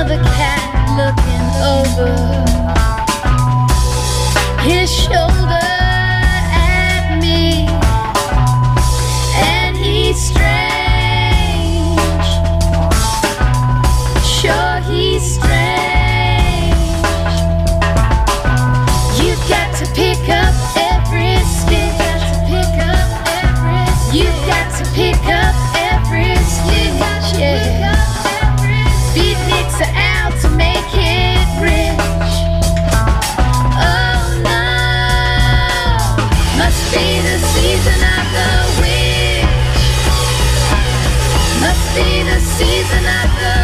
another cat looking over his shoulder at me, and he's strange. Sure, he's strange. You've got to pick up every stick. You Out to make it rich. Oh no, must be the season of the witch. Must be the season of the